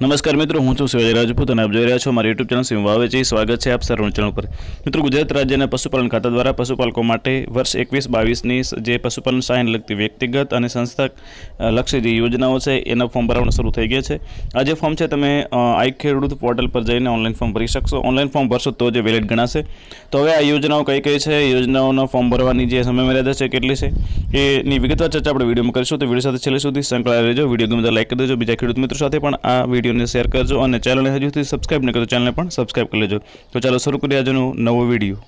નમસ્કાર મિત્રો હું છું શિવાજી રાજપૂત અને આપ જોઈ રહ્યા છો મારી યુટ્યુબ ચેનલ સિંહ વાવેચી સ્વાગત છે આપ સર્વનું ચેનલ પર મિત્રો ગુજરાત રાજ્યના પશુપાલન ખાતા દ્વારા પશુપાલકો માટે વર્ષ એકવીસ બાવીસની જે પશુપાલન સહાયને લગતી વ્યક્તિગત અને સંસ્થા અ, લક્ષી જે યોજનાઓ છે એના ફોર્મ ભરવાનું શરૂ થઈ ગયા છે આ જે ફોર્મ છે તમે અ, આઈ ખેડૂત પોર્ટલ પર જઈને ઓનલાઈન ફોર્મ ભરી શકશો ઓનલાઈન ફોર્મ ભરશો તો જે વેલિડ ગણાશે તો હવે આ યોજનાઓ કઈ કઈ છે યોજનાઓના ફોર્મ ભરવાની જે સમય મર્યાદા છે કેટલી છે એની વિગતવાર ચર્ચા આપણે વિડીયોમાં કરીશું તો વિડીયો સાથે છેલ્લે સુધી સંકળાયેલા રહેજો વિડીયો ગમે તો લાઈક કરી દેજો બીજા ખેડૂત મિત્રો સાથે પણ આ વિડીયોને શેર કરજો અને ચેનલને હજુ સુધી સબસ્ક્રાઈબ ન કરો ચેનલને પણ સબસ્ક્રાઈબ કરી લેજો. તો ચાલો શરૂ કરીએ આજનો નવો વીડિયો.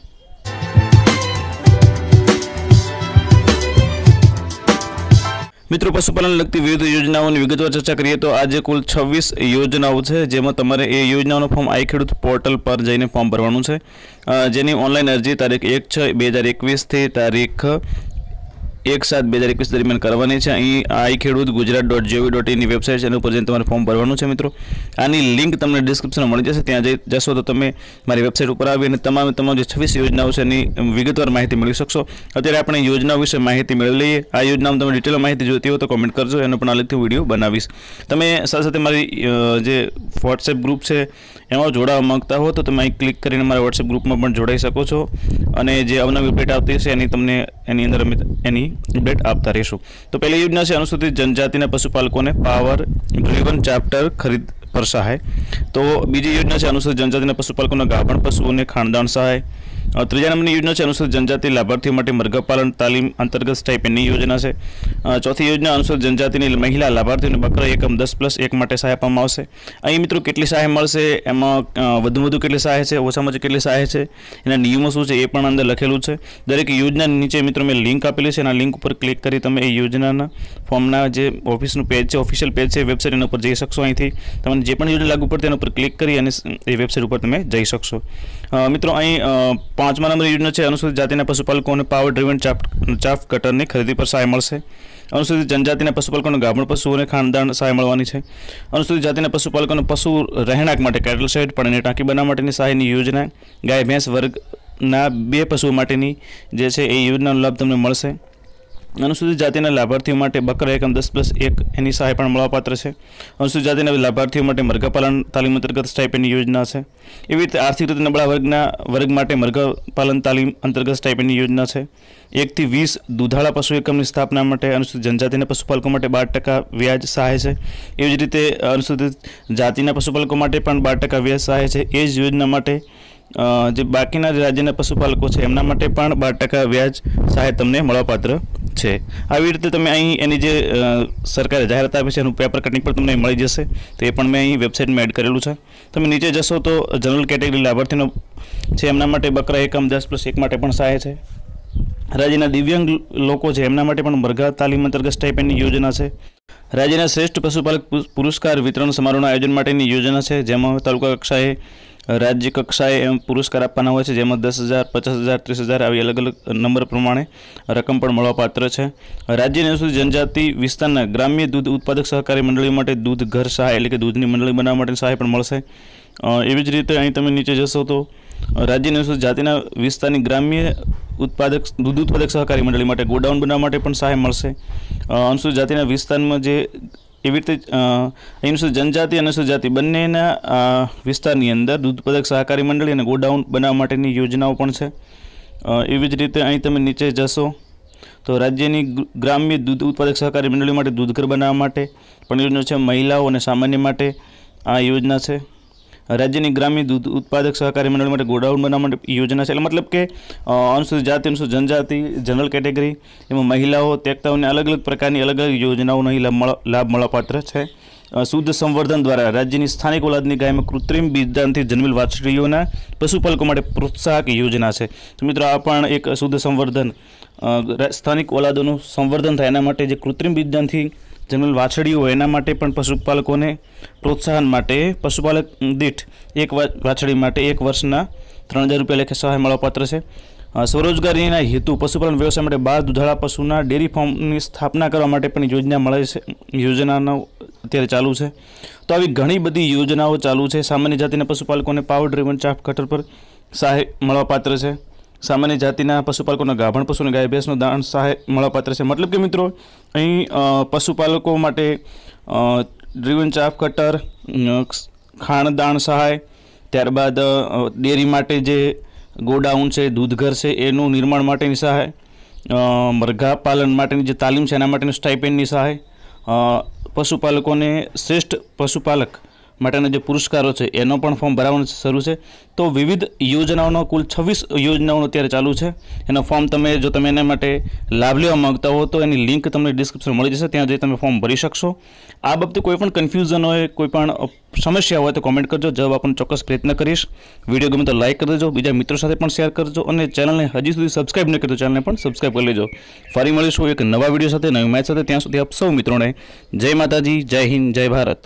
મિત્રો પશુપાલન લગતી વિવિધ યોજનાઓની વિગતવાર ચર્ચા કરીએ તો આજે કુલ છવ્વીસ યોજનાઓ છે, જેમાં તમારે એ યોજનાઓનું ફોર્મ આઈ ખેડૂત પોર્ટલ પર જઈને ફોર્મ ભરવાનું છે. જેની ઓનલાઈન અરજી તારીખ એક છ બે હજાર એકવીસથી તારીખ એક સાત બે હજાર એકવીસ દરમિયાન કરવાની છે અહીં I Khedut Gujarat dot GOV dot ઇનની website છે એના ઉપર જઈને તમારે ફોર્મ ભરવાનું છે મિત્રો આની લિંક તમને ડિસ્ક્રિપ્શનમાં મળી જશે ત્યાં જઈ જશો તો તમે મારી વેબસાઇટ ઉપર આવી અને તમામ તમામ જે છવ્વીસ યોજનાઓ છે એની વિગતવાર માહિતી મેળવી શકશો અત્યારે આપણે યોજનાઓ વિશે માહિતી મેળવી લઈએ આ યોજનામાં તમે ડિટેલ માહિતી જોઈતી હોય તો કોમેન્ટ કરજો એનો પણ અલગથી વિડીયો બનાવીશ તમે સાથે સાથે મારી અ, જે વોટ્સએપ ગ્રુપ છે એમાં જોડાવા માંગતા હો તો તમે અહીં ક્લિક કરીને મારા વોટ્સએપ ગ્રુપમાં પણ જોડાઈ શકો છો અને જે અવનવી અપડેટ આવતી હશે એની તમને એની અંદર અમે એની અપડેટ આપતા રહીશું તો પહેલી યોજના છે અનુસૂચિત જનજાતિના પશુપાલકોને પાવર ડ્રીવન ચાપ્ટર ખરીદ પર સહાય તો બીજી યોજના છે અનુસૂચિત જનજાતિના પશુપાલકોના ગાભણ પશુઓને ખાણદાન સહાય અ, ત્રીજા નંબરની યોજના છે અનુસૂચિત જનજાતિ લાભાર્થીઓ માટે મરઘાપાલન તાલીમ અંતર્ગત સ્ટાઇપેન્ડની યોજના છે અ, ચોથી યોજના અનુસૂચિત જનજાતિની મહિલા લાભાર્થીઓને બકરા એકમ દસ પ્લસ એક માટે સહાય આપવામાં આવશે અહીં મિત્રો કેટલી સહાય મળશે એમાં અ, વધુ વધુ કેટલી સહાય છે ઓછામાં ઓછી કેટલી સહાય છે એના નિયમો શું છે એ પણ અંદર લખેલું છે દરેક યોજના નીચે મિત્રો મેં લિંક આપેલી છે એના લિંક ઉપર ક્લિક કરી તમે એ યોજનાના ફોર્મના જે ઓફિસનું પેજ છે ઓફિશિયલ પેજ છે વેબસાઇટ એના ઉપર જઈ શકશો અહીંથી તમને જે પણ યોજના લાગુ પડે તેના ઉપર ક્લિક કરી અને એ વેબસાઇટ ઉપર તમે જઈ શકશો અ, મિત્રો અહીં અ, પાંચમા નંબર યોજના છે અનુસૂચિત જાતિના પશુપાલકોને પાવર ડ્રીવન ચાફ ચાફ કટરની ખરીદી પર સહાય મળશે અનુસૂચિત જનજાતિના પશુપાલકોને ગાભણ પશુઓને ખાનદાન સહાય મળવાની છે અનુસૂચિત જાતિના પશુપાલકોને પશુ રહેણાંક માટે કેટલ શેડ પાણીની ટાંકી બનાવવા માટેની સહાયની યોજના ગાય ભેંસ વર્ગના બે પશુઓ માટેની જે છે એ યોજનાનો લાભ તમને મળશે અનુસૂચિત જાતિના લાભાર્થીઓ માટે બકરા એકમ દસ પ્લસ એક એની સહાય પણ મળવાપાત્ર છે. અનુસૂચિત જાતિના લાભાર્થીઓ માટે મરઘાપાલન તાલીમ અંતર્ગત સ્ટાઇપેન્ડની યોજના છે. એવી રીતે આર્થિક રીતે નબળા વર્ગના વર્ગ માટે મરઘાપાલન તાલીમ અંતર્ગત સ્ટાઇપેન્ડની યોજના છે. એકથી વીસ દુધાળા પશુ એકમની સ્થાપના માટે અનુસૂચિત જનજાતિના પશુપાલકો માટે બાર ટકા વ્યાજ સહાય છે. એવી જ રીતે અનુસૂચિત જાતિના પશુપાલકો માટે પણ બાર ટકા વ્યાજ સહાય છે. એ જ યોજના માટે જે બાકીના રાજ્યના પશુપાલકો છે, એમના માટે પણ બાર ટકા વ્યાજ સહાય તમને મળવાપાત્ર છે આવી રીતે તમે અહીં એની જે અ, સરકારે જાહેરાત આપી છે એનું પેપર કટિંગ પણ તમને મળી જશે તો એ પણ મેં અહીં વેબસાઇટમાં એડ કરેલું છે તમે નીચે જશો તો જનરલ કેટેગરી લાભાર્થીનો છે એમના માટે બકરા એકમ દસ પ્લસ એક માટે પણ સહાય છે રાજ્યના દિવ્યાંગ લોકો છે એમના માટે પણ મરઘા તાલીમ અંતર્ગત સ્ટાઇપેન્ડની યોજના છે રાજ્યના શ્રેષ્ઠ પશુપાલક પુ- પુરસ્કાર વિતરણ સમારોહના આયોજન માટેની યોજના છે જેમાં તાલુકા કક્ષાએ રાજ્ય કક્ષાએ એમ પુરસ્કાર આપવાના હોય છે, જેમાં દસ હજાર, પચાસ હજાર, ત્રીસ હજાર આવી અલગ અલગ નંબર પ્રમાણે રકમ પણ મળવાપાત્ર છે. રાજ્યની અનુસૂચિત જનજાતિ વિસ્તારના ગ્રામ્ય દૂધ ઉત્પાદક સહકારી મંડળી માટે દૂધ ઘર સહાય એટલે કે દૂધની મંડળી બનાવવા માટે સહાય પણ મળશે. એવી જ રીતે અહીં તમે નીચે જશો તો રાજ્યની અનુસૂચિત જાતિના વિસ્તારની ગ્રામ્ય ઉત્પાદક, દૂધ ઉત્પાદક સહકારી મંડળી માટે ગોડાઉન બનાવવા માટે પણ સહાય મળશે. અનુસૂચિત જાતિના વિસ્તારમાં જે એવી રીતે અ, અનુસૂચિત જનજાતિ અને અનુસૂચિત જાતિ બંનેના અ, વિસ્તારની અંદર દૂધ ઉત્પાદક સહકારી મંડળી અને ગોડાઉન બનાવવા માટેની યોજનાઓ પણ છે અ, એવી જ રીતે અહીં તમે નીચે જશો તો રાજ્યની ગ્ર- ગ્રામ્ય દૂધ ઉત્પાદક સહકારી મંડળી માટે દૂધ ઘર બનાવવા માટે પણ યોજના છે મહિલાઓ અને સામાન્ય માટે આ યોજના છે રાજ્યની ગ્રામ્ય દૂધ ઉત્પાદક સહકારી મંડળ માટે ગોડાઉન બનાવવા માટે યોજના છે. એટલે મતલબ કે અનુસૂચિત જાતિ, અનુસૂચિત જનજાતિ, જનરલ કેટેગરી, એમાં મહિલાઓ તેક્તાઓને અલગ અલગ પ્રકારની અલગ અલગ યોજનાઓનો લાભ મળ- મળવાપાત્ર છે. શુદ્ધ સંવર્ધન દ્વારા રાજ્યની સ્થાનિક ઓલાદની ગાયમાં કૃત્રિમ બીજદાનથી જન્મેલ વાછડીઓના પશુપાલકો માટે પ્રોત્સાહક યોજના છે. તો મિત્રો, આ પણ એક શુદ્ધ સંવર્ધન સ્થાનિક ઓલાદોનું સંવર્ધન થાય. એના માટે જે કૃત્રિમ બીજદાનથી જનરલ વાછડીઓ હોય એના માટે પણ પશુપાલકોને પ્રોત્સાહન માટે પશુપાલક દીઠ એક વા- વાછડી માટે એક વર્ષના ત્રણ હજાર રૂપિયા લેખે સહાય મળવાપાત્ર છે અ, સ્વરોજગારીના હેતુ પશુપાલન વ્યવસાય માટે બાર દુધાળા પશુના ડેરી ફાર્મની સ્થાપના કરવા માટે પણ યોજના મળે છે યોજનાનો અત્યારે ચાલુ છે તો આવી ઘણી બધી યોજનાઓ ચાલુ છે સામાન્ય જાતિના પશુપાલકોને પાવર ડ્રીવન ચાફ કટર પર સહાય મળવાપાત્ર છે સામાન્ય જાતિના પશુપાલકોના ગાભણ પશુને ગાય ભેંસનું દાણ સહાય મળવાપાત્ર છે મતલબ કે મિત્રો અહીં અ, પશુપાલકો માટે અ, ડ્રીવન ચાફ કટર અ, ખાણ દાણ સહાય ત્યારબાદ અ, ડેરી માટે જે ગોડાઉન છે દૂધઘર છે એનું નિર્માણ માટેની સહાય અ, મરઘા પાલન માટેની જે તાલીમ છે એના માટેની સ્ટાઇપેન્ડની સહાય અ, પશુપાલકોને શ્રેષ્ઠ પશુપાલક માટેના જે પુરસ્કારો છે એનો પણ ફોર્મ ભરાવાનું શરૂ છે તો વિવિધ યોજનાઓનો કુલ છવ્વીસ યોજનાઓ અત્યારે ચાલુ છે એનો ફોર્મ તમે જો તમે એના માટે લાભ લેવા માંગતા હો તો એની લિંક તમને ડિસ્ક્રિપ્શન મળી જશે ત્યાં જઈ તમે ફોર્મ ભરી શકશો આ બાબતે કોઈ પણ કન્ફ્યુઝન હોય કોઈ પણ અ, સમસ્યા હોય તો કોમેન્ટ કરજો જવાબ આપણને ચોક્કસ પ્રયત્ન કરીશ વિડીયો ગમે તો લાઇક કરી દેજો બીજા મિત્રો સાથે પણ શેર કરજો અને ચેનલને હજી સુધી સબસ્ક્રાઇબ ન કરી તો ચેનલને પણ સબસ્ક્રાઇબ કરી લેજો ફરી મળીશું એક નવા વિડીયો સાથે નવી મેચ સાથે ત્યાં સુધી આપ સૌ મિત્રોને જય માતાજી જય હિન્દ જય ભારત